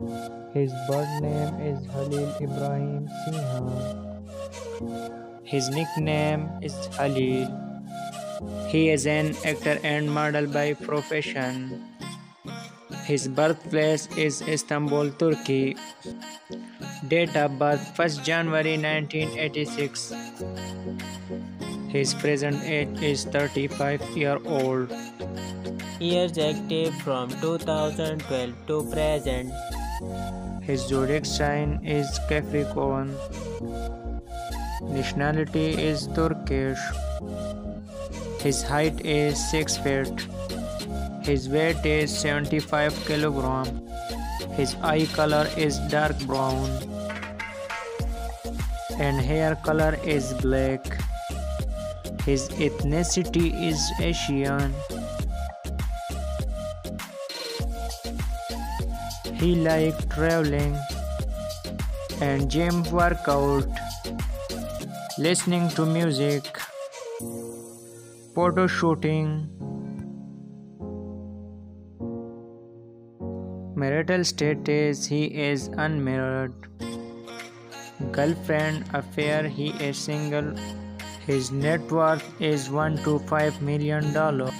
His birth name is Halil Ibrahim Ceyhan. His nickname is Halil. He is an actor and model by profession. His birthplace is Istanbul, Turkey. Date of birth 1st January 1986. His present age is 35 year old. Years active from 2012 to present. His zodiac sign is Capricorn. Nationality is Turkish. His height is 6 feet. His weight is 75 kilogram. His eye color is dark brown. And hair color is black. His ethnicity is Asian. He likes traveling and gym workout, listening to music, photo shooting. Marital status he is unmarried. Girlfriend affair he is single. His net worth is 1 to 5 million dollar.